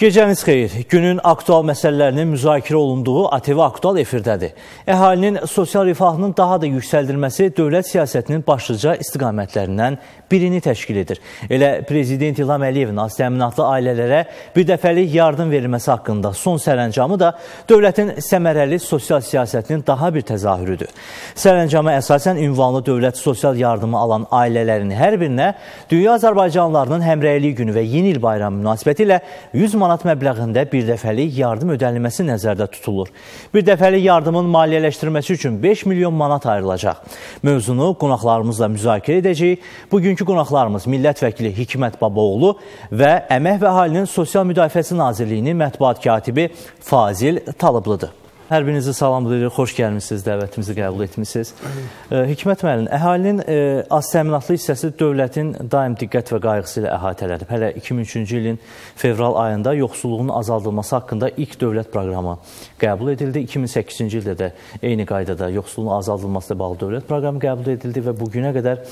Gecəniz xeyir. Günün aktual məsələlərinin müzakirə olunduğu ATV Aktual efirdədir. Əhalinin sosial rifahının daha da yüksəldilməsi dövlət siyasətinin başlıca istiqamətlərindən birini təşkil edir. Elə Prezident İlham Əliyevin aztəminatlı ailələrə birdəfəlik yardım verilməsi haqqında son sərəncamı da dövlətin səmərəli sosial siyasətinin daha bir təzahürüdür. Sərəncama əsasən ünvanlı dövlət sosial yardımı alan ailələrin hər birinə Dünya Azərbaycanlılarının Həmrəylik günü və Yeni il bayramı münasibəti ilə 100 manat manat məbləğində birdəfəlik yardım ödənilməsi nəzərdə tutulur. Birdəfəlik yardımın maliyyələşdirilməsi üçün 5 milyon manat ayrılacaq. Mövzunu qonaqlarımızla müzakirə edəcəyik. Bugünkü qonaqlarımız millət vəkili Hikmət Babaoğlu və Əmək və Əhalinin Sosial Müdafiəsi Nazirliyinin mətbuat katibi Fazil Talıblıdır. Hər birinizi salamlayırıq, xoş gəlmisiniz, dəvətimizi qəbul etmisiniz. Hikmət müəllim, əhalinin az təminatlı hissəsi dövlətin daim diqqət və qayğısı ilə əhatələnib. Hələ 2003-cü ilin fevral ayında yoxsulluğun azaldılması haqqında ilk dövlət proqramı qəbul edildi. 2008-ci ildə də eyni qaydada yoxsulluğun azaldılması ilə bağlı dövlət proqramı qəbul edildi və bu günə qədər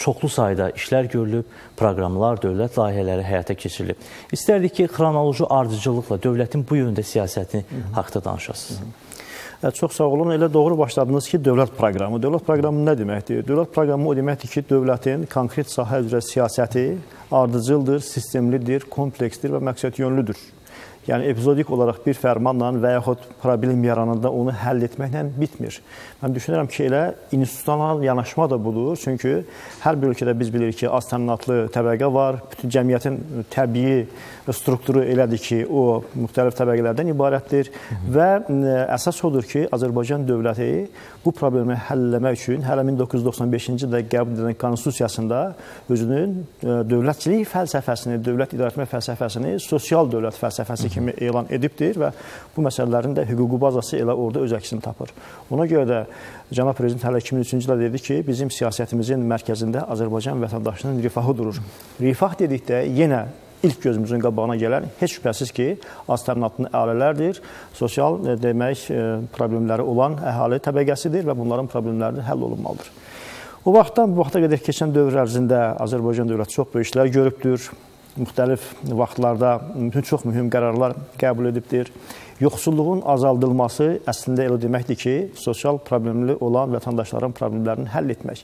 çoxlu sayda işlər görülüb, proqramlar, dövlət layihələri həyata keçirilib. İstərdik ki, xronoloji ardıcıllıqla dövlətin bu yöndə siyasətini haqda danışasınız danışasınız. Çox sağ olun. Elə doğru başladınız ki, dövlət proqramı. Dövlət proqramı nə deməkdir? Dövlət proqramı o deməkdir ki, dövlətin konkret sahə üzrə siyasəti ardıcıldır, sistemlidir, kompleksdir və məqsəd yönlüdür. Yəni epizodik olaraq bir fərmanla və yaxud problem yarananda onu həll etməklə bitmir. Mən düşünürəm ki, elə institusional yanaşma da budur. Çünki hər bir ölkədə biz bilirik ki, az təminatlı təbəqə var. Bütün cəmiyyətin təbii strukturu elədir ki, o müxtəlif təbəqələrdən ibarətdir Hı -hı. və əsas odur ki, Azərbaycan dövləti bu problemi həll etmək üçün hələ 1995-ci ildə qəbul edilən konstitusiyasında özünün dövlətçilik fəlsəfəsini, dövlət idarəetmə fəlsəfəsini sosial dövlət fəlsəfəsi kimi elan edibdir və bu məsələlərin də hüquqi bazası elə orada öz əksini tapır. Ona görə də cənab prezident hələ 2003-cü ildə dedi ki, bizim siyasətimizin mərkəzində Azərbaycan vətəndaşının rifahı durur. Rifah dedikdə yenə ilk gözümüzün qabağına gələn heç şübhəsiz ki, az təminatlı ailələrdir, sosial e, demək e, problemləri olan əhali təbəqəsidir və bunların problemləri həll olunmalıdır. O vaxtdan bu vaxta qədər keçən dövr ərzində Azərbaycan dövləti çox böyük işlər görübdür müxtəlif vaxtlarda çox mühüm qərarlar qəbul edibdir. Yoxsulluğun azaldılması əslində elə deməkdir ki, sosial problemli olan vətəndaşların problemlərini həll etmək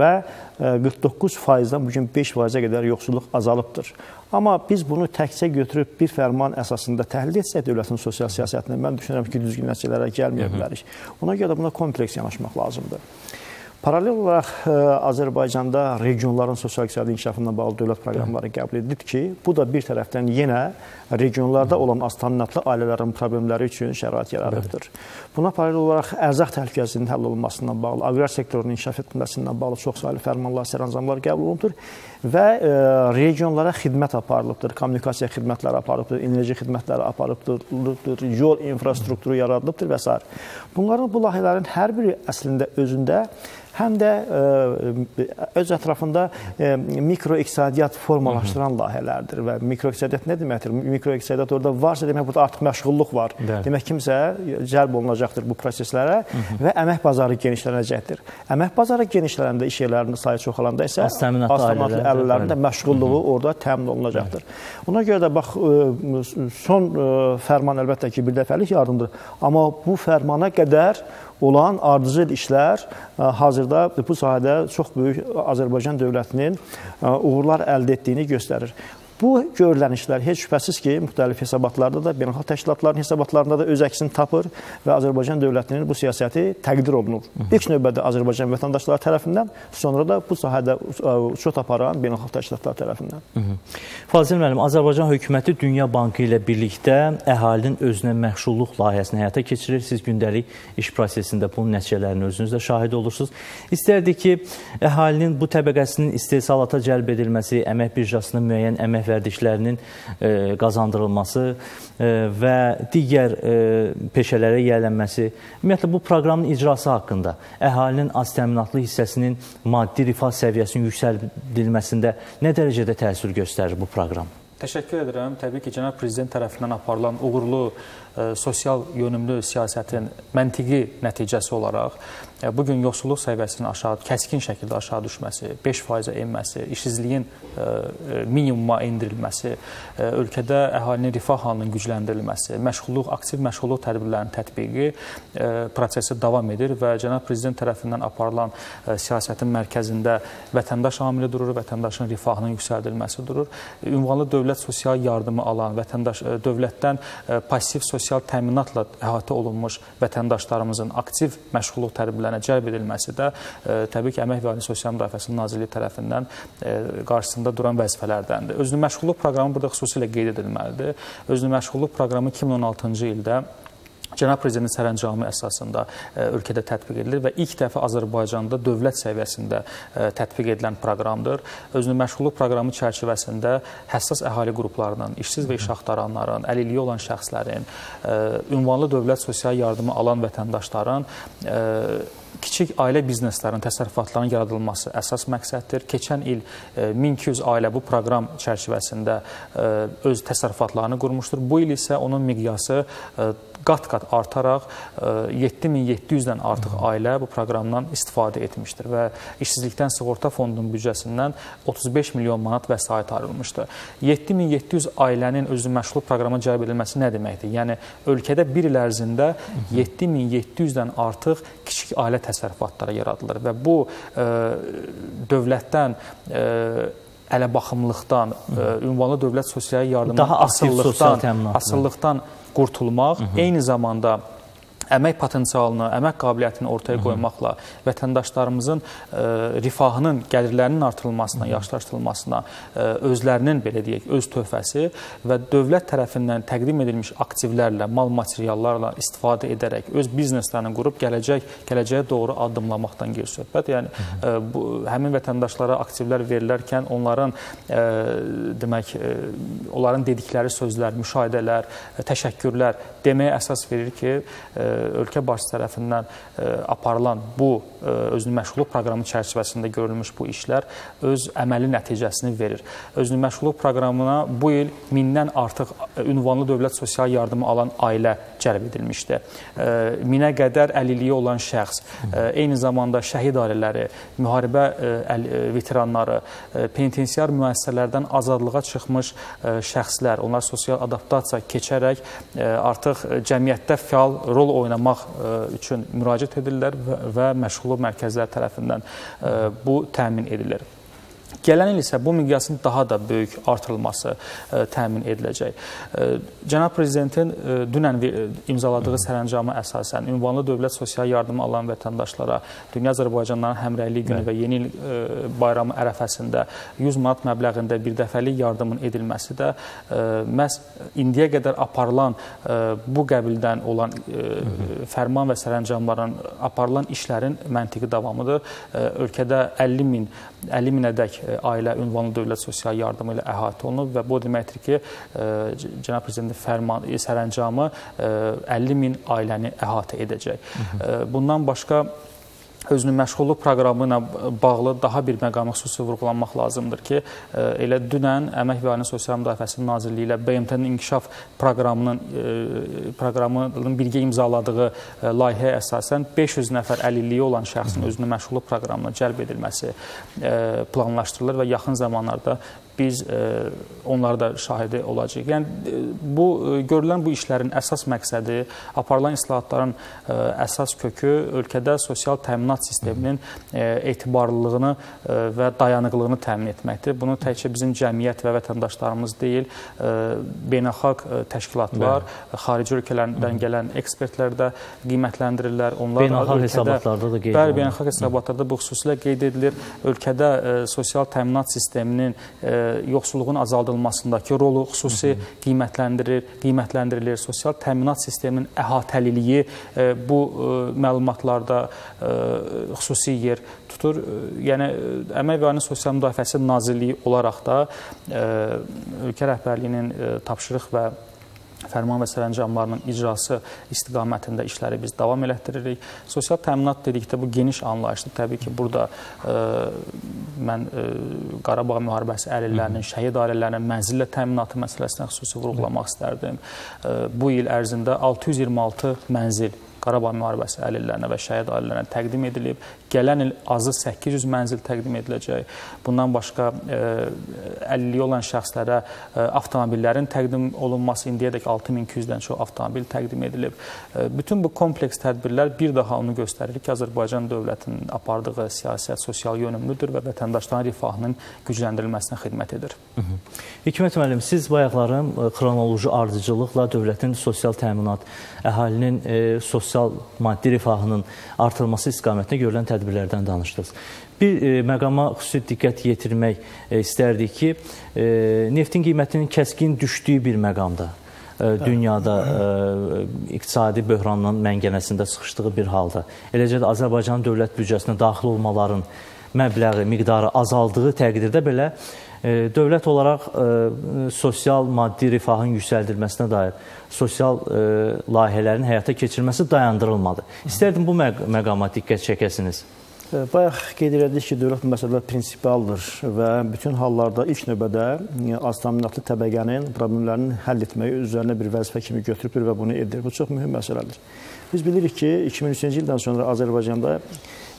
və 49%-dən bu gün 5%-ə qədər yoxsulluq azalıbdır. Amma biz bunu təkcə götürüb bir fərman əsasında təhlil etsək dövlətin sosial siyasətini, mən düşünürəm ki, düzgün nəticələrə gəlməyə bilərik. Ona görə də buna kompleks yanaşmaq lazımdır. Paralel olaraq e, Azərbaycanda regionların sosial-iqtisadi inkişafı ilə bağlı dövlət proqramları qəbul edilib ki, bu da bir tərəfdən yenə regionlarda olan az təminatlı ailələrin problemləri üçün şərait yaradıbdır. Buna paralel olaraq ərzaq təhlükəsizliyinin həll olunmasına bağlı, aqrar sektorunun inkişaf etməsindən bağlı çoxsaylı fərmanlar, sərəncamlar qəbul olunubdur və e, regionlara xidmət aparılıbdır, kommunikasiya xidmətləri aparılıbdır, enerji xidmətləri aparılıbdır, yol infrastrukturu yaradılıbdır və s. Bunların bu layihələrin hər biri əslində özündə həm də e, öz ətrafında e, mikroiqtisadiyyat formalaşdıran layihələrdir və mikroiqtisadiyyat nə deməkdir? Mikroiqtisadiyyat orada varsa demək burada artıq məşğulluq var. Bəli. Demək kimsə cəlb olunacaqdır bu proseslərə Hı -hı. və əmək bazarı genişlənəcəkdir. Əmək bazarı genişlənəndə iş yerlərinin sayı çoxalanda isə az təminatlı əhlələrin də məşğulluğu orada təmin olunacaqdır. Bəli. Ona görə də bax e, son fərman əlbəttə ki, bir dəfəlik yardımdır. Amma bu fərmana qədər olan ardıcıl işlər e, hazırda bu sahədə çox böyük Azərbaycan dövlətinin e, uğurlar əldə etdiyini göstərir. Bu görülən işlər heç şübhəsiz ki, müxtəlif hesabatlarda da, beynəlxalq təşkilatların hesabatlarında da öz əksini tapır və Azərbaycan dövlətinin bu siyasəti təqdir olunur. İlk növbədə Azərbaycan vətəndaşları tərəfindən, sonra da bu sahədə uçot aparan beynəlxalq təşkilatlar tərəfindən. Fazil müəllim, Azərbaycan hökuməti Dünya Bankı ilə birlikdə əhalinin özünə məxşulluq layihəsini həyata keçirir. Siz gündəlik iş prosesində bunun nəticələrini özünüz də şahid olursunuz. İstərdik ki, əhalinin bu təbəqəsinin istehsalata cəlb edilməsi, əmək birjasının müəyyən əmək vərdişlərinin e, qazandırılması e, və digər e, peşələrə yiyələnməsi, ümumiyyətlə bu proqramın icrası haqqında əhalinin az təminatlı hissəsinin maddi rifah səviyyəsinin yüksəldilməsində nə dərəcədə təsir göstərir bu proqram? Təşəkkür edirəm. Təbii ki, cənab prezident tərəfindən aparılan uğurlu sosial yönümlü siyasətin məntiqi nəticəsi olaraq bu gün yoxsulluq səviyyəsinin aşağı, kəskin şəkildə aşağı düşməsi, 5%-ə enməsi, işsizliyin minimuma endirilməsi, ölkədə əhalinin rifah halının gücləndirilməsi, məşğulluq, aktiv məşğulluq tədbirlərinin tətbiqi prosesi davam edir və cənab prezident tərəfindən aparılan siyasətin mərkəzində vətəndaş amili durur, vətəndaşın rifahının yüksəldilməsi durur. Ünvanlı dövlət sosial yardımı alan, vətəndaş dövlətdən pasiv sosial təminatla əhatə olunmuş vətəndaşlarımızın aktiv məşğulluq tədbirləri tədbirlərinə cəlb edilməsi də e, təbii ki, Əmək və Əhali Sosial Müdafiəsi Nazirliyi tərəfindən e, qarşısında duran vəzifələrdəndir. Özünü məşğulluq proqramı burada xüsusilə qeyd edilməlidir. Özünü məşğulluq proqramı 2016-cı ildə Cənab Prezidentin sərəncamı əsasında e, ölkədə tətbiq edilir və ilk dəfə Azərbaycanda dövlət səviyyəsində tətbiq edilən proqramdır. Özünü məşğulluq proqramı çərçivəsində həssas əhali qruplarının, işsiz və iş axtaranların, əlilliyi olan şəxslərin, ünvanlı dövlət sosial yardımı alan vətəndaşların kiçik ailə bizneslərinin, təsərrüfatların yaradılması əsas məqsəddir. Keçən il 1200 e, ailə bu proqram çərçivəsində e, öz təsərrüfatlarını qurmuşdur. Bu il isə onun miqyası e, qat-qat artaraq 7700-dən artıq ailə bu proqramdan istifadə etmişdir və işsizlikdən sığorta fondunun büdcəsindən 35 milyon manat vəsait ayrılmışdır. 7700 ailənin özü məşğul proqrama cəlb edilməsi nə deməkdir? Yəni ölkədə bir il ərzində 7700-dən artıq kiçik ailə təsərrüfatları yaradılır və bu ə, dövlətdən ə, ələbaxımlıqdan, ə, ünvanlı dövlət sosial yardımından asıllıqdan, asıllıqdan qurtulmaq, eyni zamanda əmək potensialını, əmək qabiliyyətini ortaya qoymaqla vətəndaşlarımızın ə, rifahının, gəlirlərinin artırılmasına, yaxşılaşdırılmasına ə, özlərinin belə deyək, öz töhfəsi və dövlət tərəfindən təqdim edilmiş aktivlərlə, mal materiallarla istifadə edərək öz bizneslərini qurub gələcək, gələcəyə doğru addımlamaqdan gedir söhbət. Yəni ə, bu həmin vətəndaşlara aktivlər verilərkən onların demək, onların dedikləri sözlər, müşahidələr, təşəkkürlər deməyə əsas verir ki, ölkə başçısı tərəfindən e, aparılan bu e, özünü məşğulluq proqramı çərçivəsində görülmüş bu işlər öz əməli nəticəsini verir. Özünü məşğulluq proqramına bu il mindən artıq e, ünvanlı dövlət sosial yardımı alan ailə cəlb edilmişdi. Minə qədər əlilliyi olan şəxs, eyni zamanda şəhid ailələri, müharibə veteranları, penitensiar müəssisələrdən azadlığa çıxmış şəxslər, onlar sosial adaptasiya keçərək artıq cəmiyyətdə fəal rol oynamaq e, üçün müraciət edirlər və, məşğulluq mərkəzləri tərəfindən e, bu təmin edilir. Gələn il isə bu miqyasın daha da böyük artırılması e, təmin ediləcək. Ə, Cənab prezidentin ə, dünən imzaladığı sərəncama əsasən ünvanlı dövlət sosial yardımı alan vətəndaşlara Dünya Azərbaycanlıların Həmrəylik günü və Yeni il bayramı ərəfəsində 100 manat məbləğində bir dəfəlik yardımın edilməsi də məhz indiyə qədər aparılan bu qəbildən olan fərman və sərəncamların aparılan işlərin məntiqi davamıdır. Ölkədə 50 min 50 minədək e, ailə ünvanlı dövlət sosial yardımı ilə əhatə olunub və bu deməkdir ki, e, cənab prezidentin fərman sərəncamı 50 e, min ailəni əhatə edəcək. Bundan başqa özünü məşğulluq proqramı ilə bağlı daha bir məqamı xüsusi vurğulanmaq lazımdır ki, e, elə dünən Əmək və Ailə Sosial Müdafiəsi Nazirliyi ilə BMT-nin inkişaf proqramının e, proqramının birgə imzaladığı e, layihəyə əsasən 500 nəfər əlilliyi olan şəxsin özünü məşğulluq proqramına cəlb edilməsi planlaşdırılır və yaxın zamanlarda biz e, onları da şahidi olacağıq. Yəni e, bu e, görülən bu işlərin əsas məqsədi, aparılan islahatların əsas kökü ölkədə sosial təminat sisteminin etibarlılığını və dayanıqlığını təmin etməkdir. Bunu təkcə bizim cəmiyyət və vətəndaşlarımız deyil, beynəlxalq təşkilatlar, Bəli. xarici ölkələrdən gələn ekspertlər də qiymətləndirirlər. Onlar beynəlxalq hesabatlarda da qeyd olunur. Bəli, beynəlxalq hesabatlarda bu xüsusilə qeyd edilir. Ölkədə sosial təminat sisteminin yoxsulluğun azaldılmasındakı rolu xüsusi qiymətləndirir, qiymətləndirilir. Sosial təminat sisteminin əhatəliliyi e, bu e, məlumatlarda e, xüsusi yer tutur. Yəni Əmək və Ailə Sosial Müdafiəsi Nazirliyi olaraq da ölkə rəhbərliyinin tapşırıq və fərman və sərəncamlarının icrası istiqamətində işləri biz davam elətdiririk. Sosial təminat dedikdə bu geniş anlayışdır. Təbii ki, burada ə, e, mən ə, e, Qarabağ müharibəsi əlillərinin, şəhid ailələrinin mənzillə təminatı məsələsinə xüsusi vurğulamaq istərdim. Ə, e, bu il ərzində 626 mənzil Qarabağ müharibəsi əlillərinə və şəhid ailələrinə təqdim edilib. Gələn il azı 800 mənzil təqdim ediləcək. Bundan başqa e, əlilliyi olan şəxslərə e, avtomobillərin təqdim olunması indiyədək 6200-dən çox avtomobil təqdim edilib. E, bütün bu kompleks tədbirlər bir daha onu göstərir ki, Azərbaycan dövlətinin apardığı siyasət sosial yönümlüdür və vətəndaşların rifahının gücləndirilməsinə xidmət edir. Hı -hı. Hikmət müəllim, siz bayaqlarım xronoloji ardıcıllıqla dövlətin sosial təminat, əhalinin sosial sosial maddi rifahının artırılması istiqamətində görülən tədbirlərdən danışdınız. Bir e, məqama xüsusi diqqət yetirmək e, istərdik ki, e, neftin qiymətinin kəskin düşdüyü bir məqamda e, dünyada e, iqtisadi böhranın məngənəsində sıxışdığı bir halda, eləcə də Azərbaycan dövlət büdcəsinə daxil olmaların məbləği, miqdarı azaldığı təqdirdə belə dövlət olaraq sosial maddi rifahın yüksəldilməsinə dair sosial layihələrin həyata keçirilməsi dayandırılmadı. İstərdim bu məqama diqqət çəkəsiniz. Bayaq qeyd elədik ki, dövlət məsələlər prinsipialdır və bütün hallarda ilk növbədə az təminatlı təbəqənin problemlərini həll etməyi üzərinə bir vəzifə kimi götürübdür və bunu edir. Bu çox mühüm məsələdir. Biz bilirik ki, 2003-cü ildən sonra Azərbaycanda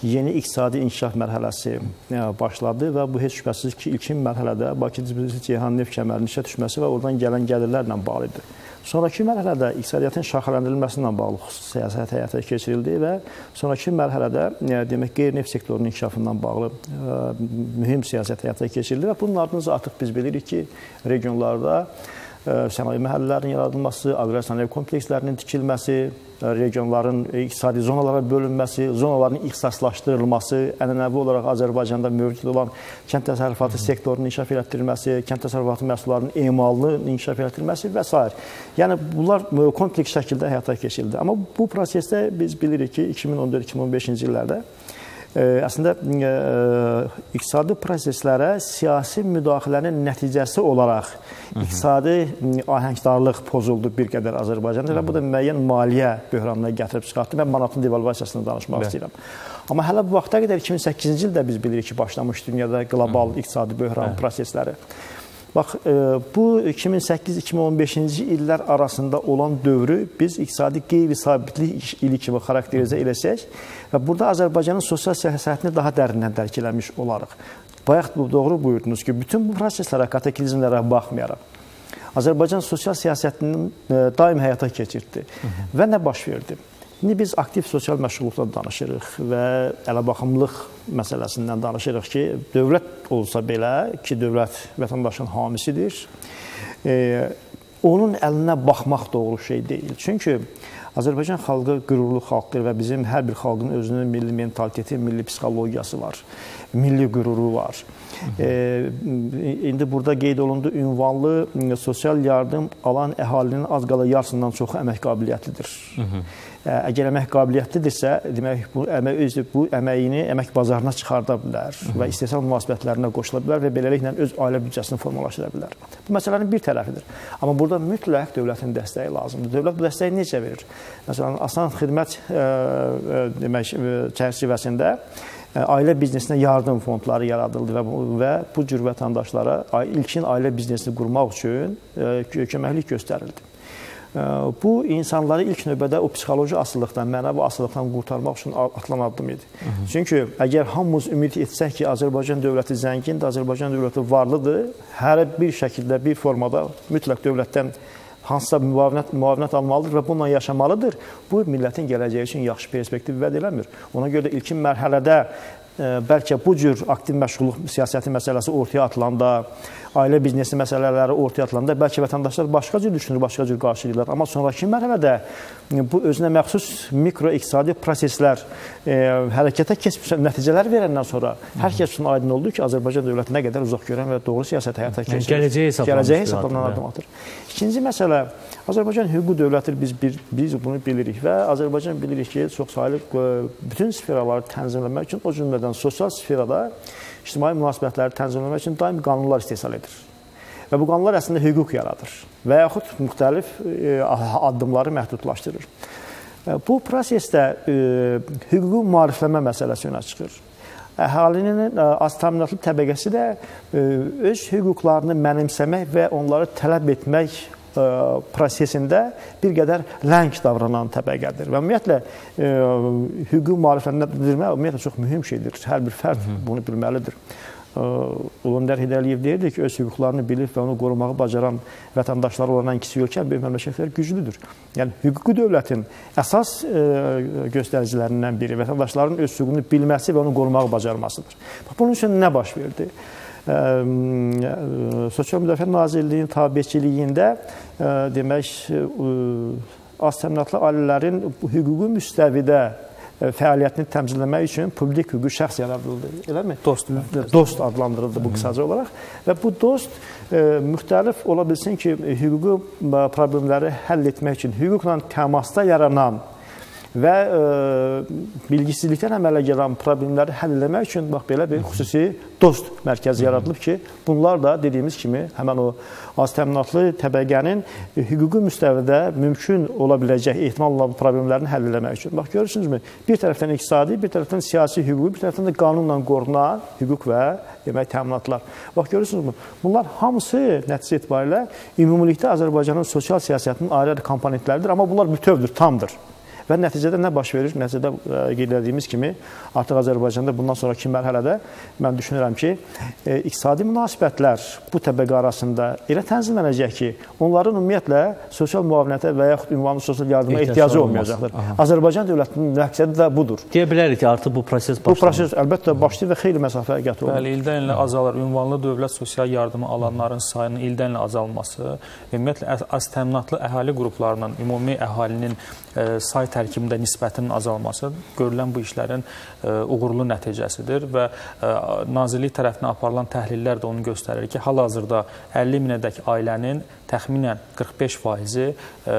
yeni iqtisadi inkişaf mərhələsi e, başladı və bu heç şübhəsiz ki, ilkin mərhələdə Bakı Ceyhan neft kəmərinin işə düşməsi və oradan gələn gəlirlərlə bağlı idi. Sonrakı mərhələdə iqtisadiyyatın şaxələndirilməsi ilə bağlı siyasət həyata keçirildi və sonrakı mərhələdə e, demək qeyri-neft sektorunun inkişafından bağlı e, mühüm siyasət həyata keçirildi və bunun ardınca artıq biz bilirik ki, regionlarda sənaye məhəllələrinin yaradılması, aqrar sənaye komplekslərinin tikilməsi, regionların iqtisadi zonalara bölünməsi, zonaların ixtisaslaşdırılması, ənənəvi olaraq Azərbaycanda mövcud olan kənd təsərrüfatı sektorunun inkişaf elətdirilməsi, kənd təsərrüfatı məhsullarının emalının inkişaf elətdirilməsi və s. Yəni bunlar kompleks şəkildə həyata keçirildi. Amma bu prosesdə biz bilirik ki, 2014-2015-ci illərdə əslində iqtisadi proseslərə siyasi müdaxilənin nəticəsi olaraq iqtisadi ahəngdarlıq pozuldu bir qədər Azərbaycanda və bu da müəyyən maliyyə böhranına gətirib çıxartdı. Mən manatın devalvasiyasını danışmaq Bəli. istəyirəm. Amma hələ bu vaxta qədər 2008-ci ildə biz bilirik ki, başlamış dünyada qlobal iqtisadi böhran prosesləri. Bax, e, bu 2008-2015-ci illər arasında olan dövrü biz iqtisadi qeyri-sabitlik ili kimi xarakterizə eləsək və burada Azərbaycanın sosial siyasətini daha dərindən dərk eləmiş olarıq. Bayaq doğru buyurdunuz ki, bütün bu proseslərə, kataklizmlərə baxmayaraq, Azərbaycan sosial siyasətinin e, daim həyata keçirdi. Və nə baş verdi? İndi biz aktiv sosial məşğulluqdan danışırıq və ələbaxımlıq məsələsindən danışırıq ki, dövlət olsa belə ki, dövlət vətəndaşın hamisidir. E, onun əlinə baxmaq doğru şey deyil. Çünki Azərbaycan xalqı qürurlu xalqdır və bizim hər bir xalqın özünün milli mentaliteti, milli psixologiyası var, milli qüruru var. E, indi burada qeyd olundu ünvanlı sosial yardım alan əhalinin az qala yarısından çoxu əmək qabiliyyətlidir. Hı -hı. Əgər əmək qabiliyyətlidirsə, demək bu əmək öz bu əməyini əmək bazarına çıxarda bilər Hı -hı. və istehsal münasibətlərinə qoşula bilər və beləliklə öz ailə büdcəsini formalaşdıra bilər. Bu məsələnin bir tərəfidir. Amma burada mütləq dövlətin dəstəyi lazımdır. Dövlət bu dəstəyi necə verir? Məsələn, asan xidmət ə, ə, demək çərçivəsində ailə biznesinə yardım fondları yaradıldı və və bu cür vətəndaşlara ilkin ailə biznesini qurmaq üçün köməklik göstərildi. Bu insanları ilk növbədə o psixoloji asılılıqdan, mənəvi asılılıqdan qurtarmaq üçün atılan addım idi. Hı -hı. Çünki əgər hamımız ümid etsək ki, Azərbaycan dövləti zəngindir, Azərbaycan dövləti varlıdır, hər bir şəkildə, bir formada mütləq dövlətdən hansısa müavinət müavinət almalıdır və bununla yaşamalıdır. Bu millətin gələcəyi üçün yaxşı perspektiv vəd eləmir. Ona görə də ilkin mərhələdə bəlkə bu cür aktiv məşğulluq siyasəti məsələsi ortaya atılanda, ailə biznesi məsələləri ortaya atılanda bəlkə vətəndaşlar başqa cür düşünür, başqa cür qarşılayırlar. Amma sonrakı mərhələdə bu özünə məxsus mikroiqtisadi proseslər e, hərəkətə keçmiş nəticələr verəndən sonra hər kəs üçün aydın oldu ki, Azərbaycan dövləti nə qədər uzaq görən və doğru siyasət həyata keçirir. Yəni, gələcəyə hesablanan, gələcəyə hesaplanan addım atır. İkinci məsələ Azərbaycan hüquqi dövlətidir. Biz bir, biz bunu bilirik və Azərbaycan bilirik ki, çoxsaylı bütün sferaları tənzimləmək üçün o cümlədən sosial sferada ictimai münasibətləri tənzimləmək üçün daim qanunlar istehsal edir. Və bu qanunlar əslində hüquq yaradır və yaxud müxtəlif addımları məhdudlaşdırır. Bu prosesdə hüquqi maariflənmə məsələsi önə çıxır. Əhalinin az təminatlı təbəqəsi də öz hüquqlarını mənimsəmək və onları tələb etmək prosesində bir qədər ləng davranan təbəqədir. Və ümumiyyətlə hüquqi maarifləndirmə ümumiyyətlə çox mühüm şeydir. Hər bir fərd bunu bilməlidir. Ulunder Hidəliyev deyirdi ki, öz hüquqlarını bilib və onu qorumağı bacaran vətəndaşları olan ən kiçik ölkə böyük məmləkətlər güclüdür. Yəni hüquqi dövlətin əsas göstəricilərindən biri vətəndaşların öz hüququnu bilməsi və onu qorumağı bacarmasıdır. Bunun üçün nə baş verdi? Sosial Müdafiə Nazirliyinin tabeçiliyində demək az təminatlı ailələrin hüquqi müstəvidə fəaliyyətini təmizləmək üçün publik hüquqi şəxs yaradıldı. Eləmi? Dost. Dost adlandırıldı bu qısaca olaraq və bu dost e, müxtəlif ola bilsin ki, hüquqi problemləri həll etmək üçün hüquqla təmasda yaranan və e, bilgisizlikdən əmələ gələn problemləri həll etmək üçün bax belə bir xüsusi dost mərkəzi yaradılıb ki, bunlar da dediyimiz kimi həmin o az təminatlı təbəqənin hüquqi müstəvidə mümkün ola biləcək ehtimal olan problemlərini həll etmək üçün. Bax görürsünüzmü? Bir tərəfdən iqtisadi, bir tərəfdən siyasi hüquqi, bir tərəfdən də qanunla qorunan hüquq və demək təminatlar. Bax görürsünüzmü? Bunlar hamısı nəticə etibarilə ümumilikdə Azərbaycanın sosial siyasətinin ayrı-ayrı komponentləridir, amma bunlar bütövdür, tamdır. Və nəticədə nə baş verir? Nəticədə e, qeyd etdiyimiz kimi artıq Azərbaycanda bundan sonrakı mərhələdə mən düşünürəm ki, e, iqtisadi münasibətlər bu təbəqə arasında elə tənzimlənəcək ki, onların ümumiyyətlə sosial müavinətə və yaxud ünvanlı sosial yardıma ehtiyacı, olmayacaqdır. Azərbaycan dövlətinin məqsədi də budur. Deyə bilərik ki, artıq bu proses başlanır. Bu proses əlbəttə başlayır və xeyli məsafə qət olunur. Bəli, ildən ilə azalır. Ünvanlı dövlət sosial yardımı alanların sayının ildən ilə azalması, ümumiyyətlə az təminatlı əhali qruplarının, ümumi əhalinin e, say tərkibində nisbətinin azalması görülən bu işlərin e, uğurlu nəticəsidir və e, nazirlik tərəfindən aparılan təhlillər də onu göstərir ki, hal-hazırda 50 minədək ailənin təxminən 45 faizi ə,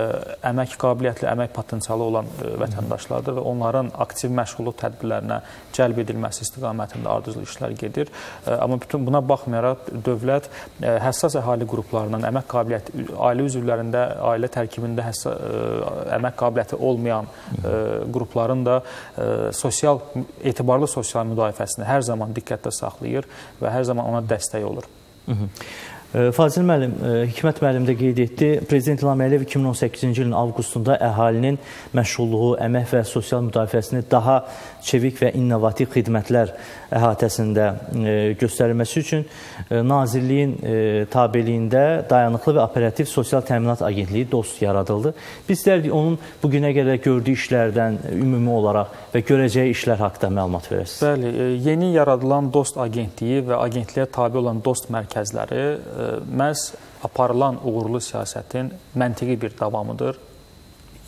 əmək qabiliyyətli, əmək potensialı olan vətəndaşlardır və onların aktiv məşğulluq tədbirlərinə cəlb edilməsi istiqamətində ardıcıl işlər gedir. Amma bütün buna baxmayaraq dövlət həssas əhali qruplarından əmək qabiliyyəti ailə üzvlərində, ailə tərkibində həssas əmək qabiliyyəti olmayan ə, qrupların da ə, sosial etibarlı sosial müdafiəsini hər zaman diqqətdə saxlayır və hər zaman ona dəstək olur. Hı -hı. Fazil müəllim, Hikmət müəllim də qeyd etdi. Prezident İlham Əliyev 2018-ci ilin avqustunda əhalinin məşğulluğu, əmək və sosial müdafiəsini daha çevik və innovativ xidmətlər əhatəsində göstərilməsi üçün Nazirliyin tabeliyində Dayanıqlı və Operativ Sosial Təminat Agentliyi DOST yaradıldı. Biz istərdik onun bu günə qədər gördüyü işlərdən ümumi olaraq və görəcəyi işlər haqqında məlumat verəsiniz. Bəli, yeni yaradılan DOST agentliyi və agentliyə tabe olan DOST mərkəzləri məhz aparılan uğurlu siyasətin məntiqi bir davamıdır.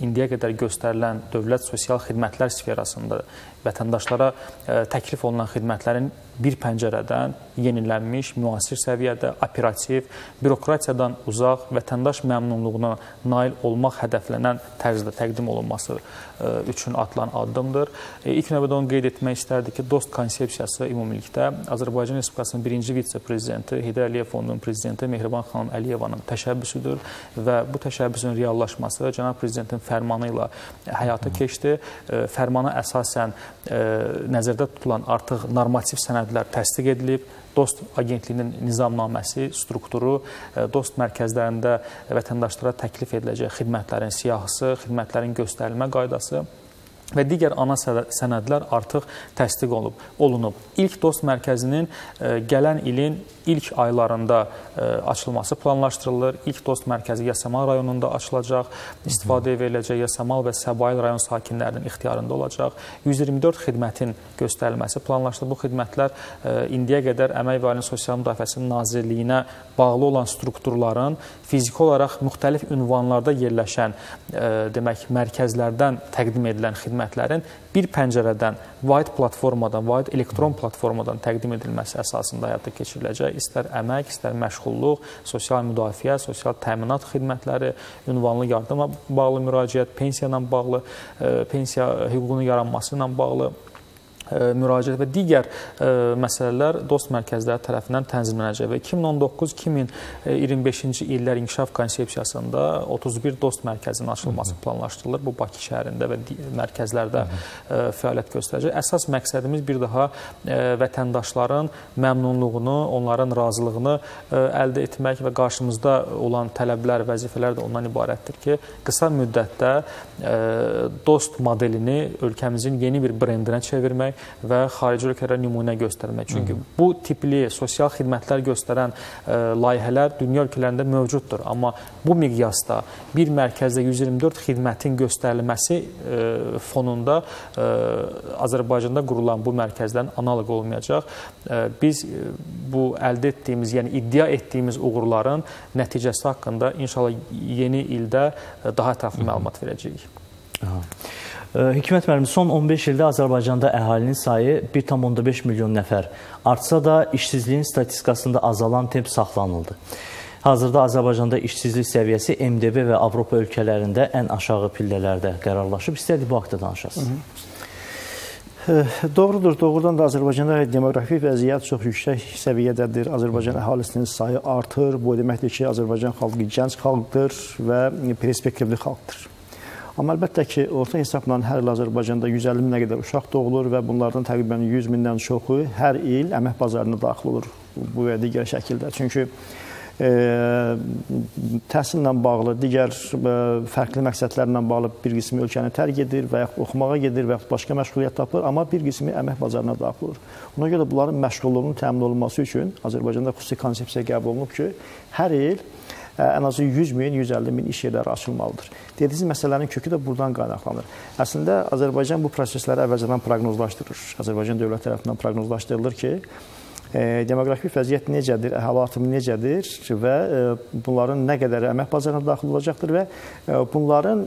İndiyə qədər göstərilən dövlət sosial xidmətlər sferasında vətəndaşlara təklif olunan xidmətlərin bir pəncərədən yenilənmiş, müasir səviyyədə, operativ, bürokratiyadan uzaq, vətəndaş məmnunluğuna nail olmaq hədəflənən tərzdə təqdim olunması e, üçün atılan addımdır. E, ilk növbədə onu qeyd etmək istərdik ki, DOST konsepsiyası ümumilikdə Azərbaycan Respublikasının birinci vitse-prezidenti Heydər Əliyev Fondunun prezidenti Mehriban xanım Əliyevanın təşəbbüsüdür və bu təşəbbüsün reallaşması cənab prezidentin fərmanı ilə həyata keçdi. E, fərmana əsasən nəzərdə tutulan artıq normativ sənəd sənədlər təsdiq edilib. Dost agentliyinin nizamnaməsi, strukturu, e, dost mərkəzlərində vətəndaşlara təklif ediləcək xidmətlərin siyahısı, xidmətlərin göstərilmə qaydası və digər ana sənədlər artıq təsdiq olub, olunub. İlk dost mərkəzinin e, gələn ilin ilk aylarında e, açılması planlaşdırılır. İlk dost mərkəzi Yasamal rayonunda açılacaq. İstifadəyə veriləcək Yasamal və Səbail rayon sakinlərinin ixtiyarında olacaq. 124 xidmətin göstərilməsi planlaşdırılır. Bu xidmətlər e, indiyə qədər Əmək və Ailə Sosial Müdafiəsi Nazirliyinə bağlı olan strukturların fiziki olaraq müxtəlif ünvanlarda yerləşən e, demək mərkəzlərdən təqdim edilən xidmətlərin bir pəncərədən White platformadan, White elektron platformadan təqdim edilməsi əsasında həyata keçiriləcək. İstər əmək, istər məşğulluq, sosial müdafiə, sosial təminat xidmətləri, ünvanlı yardıma bağlı müraciət, pensiya ilə bağlı, e, pensiya hüququnun yaranması ilə bağlı müraciət və digər məsələlər dost mərkəzləri tərəfindən tənzimlənəcək və 2019-2025-ci illər inkişaf konsepsiyasında 31 dost mərkəzinin açılması planlaşdırılır. Bu Bakı şəhərində və mərkəzlərdə fəaliyyət göstərəcək. Əsas məqsədimiz bir daha vətəndaşların məmnunluğunu, onların razılığını əldə etmək və qarşımızda olan tələblər, vəzifələr də ondan ibarətdir ki, qısa müddətdə dost modelini ölkəmizin yeni bir brendinə çevirmək və xarici ölkələrə nümunə göstərmək. Çünki bu tipli sosial xidmətlər göstərən ə, e, layihələr dünya ölkələrində mövcuddur. Amma bu miqyasda bir mərkəzdə 124 xidmətin göstərilməsi ə, e, fonunda ə, e, Azərbaycanda qurulan bu mərkəzlərin analoq olmayacaq. Ə, biz bu əldə etdiyimiz, yəni iddia etdiyimiz uğurların nəticəsi haqqında inşallah yeni ildə daha ətraflı məlumat verəcəyik. Aha. Hikmət müəllim, son 15 ildə Azərbaycanda əhalinin sayı 1,5 milyon nəfər artsa da işsizliyin statistikasında azalan temp saxlanıldı. Hazırda Azərbaycanda işsizlik səviyyəsi MDB və Avropa ölkələrində ən aşağı pillələrdə qərarlaşıb. İstədik bu haqda danışasınız. Doğrudur, doğrudan da Azərbaycanda demoqrafik vəziyyət çox yüksək səviyyədədir. Azərbaycan əhalisinin sayı artır. Bu deməkdir ki, Azərbaycan xalqı gənc xalqdır və perspektivli xalqdır. Amma əlbəttə ki, orta hesabla hər il Azərbaycanda 150 minə qədər uşaq doğulur və bunlardan təqribən 100 mindən çoxu hər il əmək bazarına daxil olur bu və digər şəkildə. Çünki e, təhsillə bağlı, digər e, fərqli məqsədlərlə bağlı bir qismi ölkəni tərk edir və yaxud oxumağa gedir və yaxud başqa məşğuliyyət tapır, amma bir qismi əmək bazarına daxil olur. Ona görə bunların məşğulluğunun təmin olunması üçün Azərbaycanda xüsusi konsepsiya qəbul olunub ki, hər il ən azı 100 min, 150 min iş yerləri açılmalıdır. Dediyiniz məsələnin kökü də buradan qaynaqlanır. Əslində Azərbaycan bu prosesləri əvvəlcədən proqnozlaşdırır. Azərbaycan dövlət tərəfindən proqnozlaşdırılır ki, demoqrafik vəziyyət necədir, əhali artımı necədir və bunların nə qədər əmək bazarına daxil olacaqdır və bunların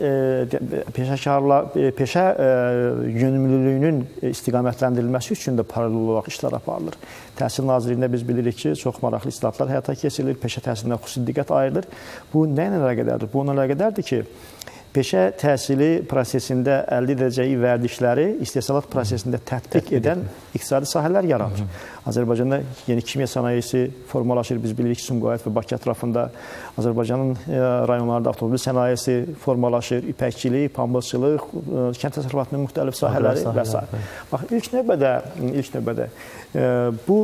peşəkarlar peşə yönümlülüyünün istiqamətləndirilməsi üçün də paralel olaraq işlər aparılır. Təhsil Nazirliyində biz bilirik ki, çox maraqlı islahatlar həyata keçirilir, peşə təhsilinə xüsusi diqqət ayrılır. Bu nə ilə əlaqədardır? Bu onunla əlaqədardır ki, peşə təhsili prosesində əldə edəcəyi vərdişləri istehsalat prosesində tətbiq edən iqtisadi sahələr yaranır. Azərbaycanda yeni kimya sənayesi formalaşır. Biz bilirik Sumqayıt və Bakı ətrafında Azərbaycanın e, rayonlarında avtomobil sənayesi formalaşır, ipəkçilik, pambıqçılıq, e, kənd təsərrüfatının müxtəlif sahələri və s. Bax, ilk növbədə, ilk növbədə e, bu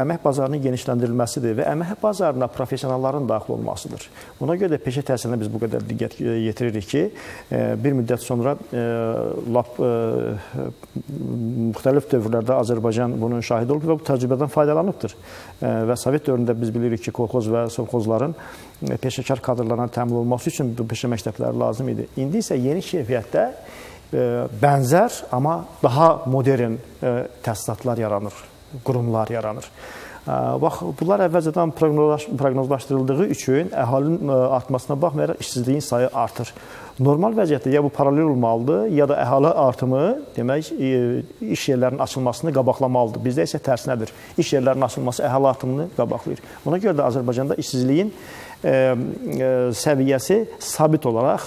əmək bazarının genişləndirilməsidir və əmək bazarına professionalların daxil olmasıdır. Buna görə də peşə təhsilinə biz bu qədər diqqət yetiririk ki, bir müddət sonra lap müxtəlif dövrlərdə Azərbaycan bunun şahidi olub və bu təcrübədən faydalanıbdır. Və Sovet dövründə biz bilirik ki, kolxoz və sovxozların peşəkar kadrlarına təmin olunması üçün bu peşə məktəbləri lazım idi. İndi isə yeni keyfiyyətdə bənzər, amma daha modern təsisatlar yaranır, qurumlar yaranır. Bax, bunlar əvvəlcədən proqnozlaşdırıldığı üçün əhalinin artmasına baxmayaraq işsizliyin sayı artır. Normal vəziyyətdə ya bu paralel olmalıdır, ya da əhali artımı, demək, iş yerlərinin açılmasını qabaqlamalıdır. Bizdə isə tərsinədir. İş yerlərinin açılması əhali artımını qabaqlayır. Ona görə də Azərbaycanda işsizliyin e, e, səviyyəsi sabit olaraq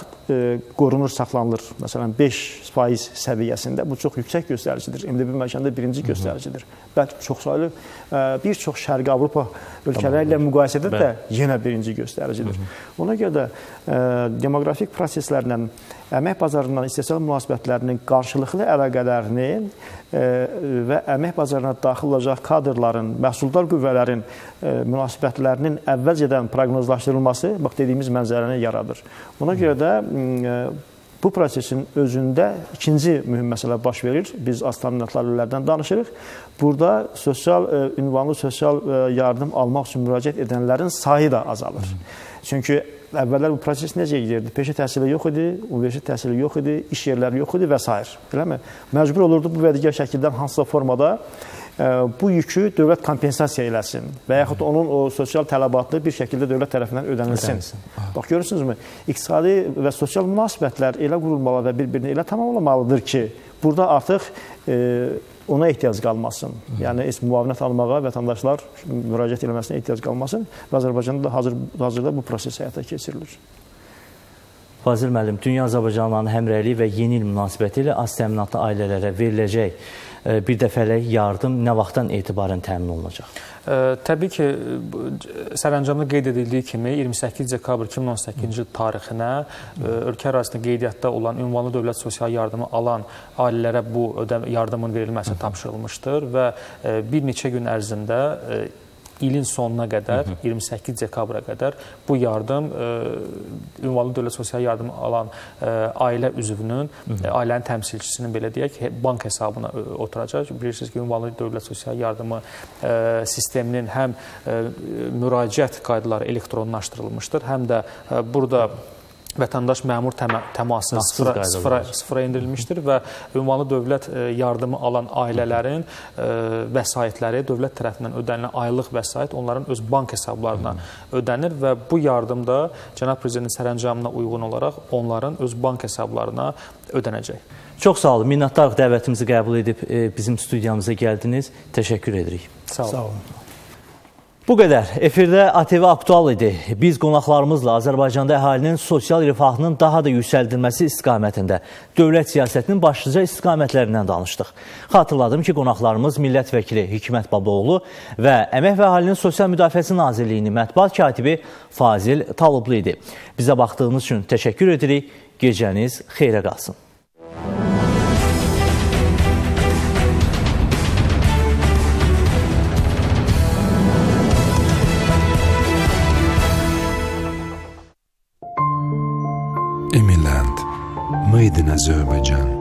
qorunur, saxlanılır. Məsələn, 5% səviyyəsində bu çox yüksək göstəricidir. MDB məkanda birinci göstəricidir. Bəlkə çoxsaylı bir çox Şərqi Avropa ölkələri ilə müqayisədə də yenə birinci göstəricidir. Ona görə də demoqrafik proseslərlə əmək bazarından istehsal münasibətlərinin qarşılıqlı əlaqələrinin və əmək bazarına daxil olacaq kadrların, məhsuldar qüvvələrin münasibətlərinin əvvəlcədən proqnozlaşdırılması bax dediyimiz mənzərəni yaradır. Ona görə də Bu prosesin özündə ikinci mühüm məsələ baş verir. Biz az təminatlarlılardan danışırıq. Burada sosial ünvanlı sosial yardım almaq üçün müraciət edənlərin sayı da azalır. Çünki əvvəllər bu proses necə gedirdi? Peşə təhsili yox idi, universitet təhsili yox idi, iş yerləri yox idi və s. Eləmi? Məcbur olurdu bu və digər şəkildə hansısa formada bu yükü dövlət kompensasiya eləsin və yaxud onun o sosial tələbatı bir şəkildə dövlət tərəfindən ödənilsin. ödənilsin. Bax görürsünüzmü? İqtisadi və sosial münasibətlər elə qurulmalı və bir-birini elə tamamlamalıdır ki, burada artıq e, ona ehtiyac qalmasın. Yəni heç müavinət almağa vətəndaşlar müraciət etməsinə ehtiyac qalmasın və Azərbaycanda da hazır hazırda bu proses həyata keçirilir. Fazil müəllim, Dünya Azərbaycanlıların həmrəyliyi və yeni il münasibəti ilə az təminatlı ailələrə veriləcək bir dəfəlik yardım nə vaxtdan etibarən təmin olunacaq? Təbii ki, sərəncamda qeyd edildiyi kimi 28 dekabr 2018-ci il tarixinə ölkə ərazisində qeydiyyatda olan ünvanlı dövlət sosial yardımı alan ailələrə bu yardımın verilməsi tapşırılmışdır və bir neçə gün ərzində ilin sonuna qədər, 28 dekabra qədər bu yardım e, ünvanlı dövlət sosial yardımı alan e, ailə üzvünün, e, ailənin təmsilçisinin belə deyək, bank hesabına oturacaq. Bilirsiniz ki, ünvanlı dövlət sosial yardımı sisteminin həm müraciət qaydaları elektronlaşdırılmışdır, həm də burada vətəndaş məmur təmasının sıfıra, sıfıra, sıfıra endirilmişdir və ünvanlı dövlət e, yardımı alan ailələrin e, vəsaitləri dövlət tərəfindən ödənilən aylıq vəsait onların öz bank hesablarına Hı. ödənilir və bu yardım da cənab prezidentin sərəncamına uyğun olaraq onların öz bank hesablarına ödənəcək. Çox sağ olun. Minnətdarıq dəvətimizi qəbul edib e, bizim studiyamıza gəldiniz. Təşəkkür edirik. Sağ olun. Sağ olun. Bu qədər. Efirdə ATV aktual idi. Biz qonaqlarımızla Azərbaycanda əhalinin sosial rifahının daha da yüksəldilməsi istiqamətində dövlət siyasətinin başlıca istiqamətlərindən danışdıq. Xatırladım ki, qonaqlarımız millət vəkili Hikmət Babaoğlu və Əmək və Əhalinin Sosial Müdafiəsi Nazirliyinin mətbuat katibi Fazil Talıblı idi. Bizə baxdığınız üçün təşəkkür edirik. Gecəniz xeyrə qalsın. Made in Azerbaijan.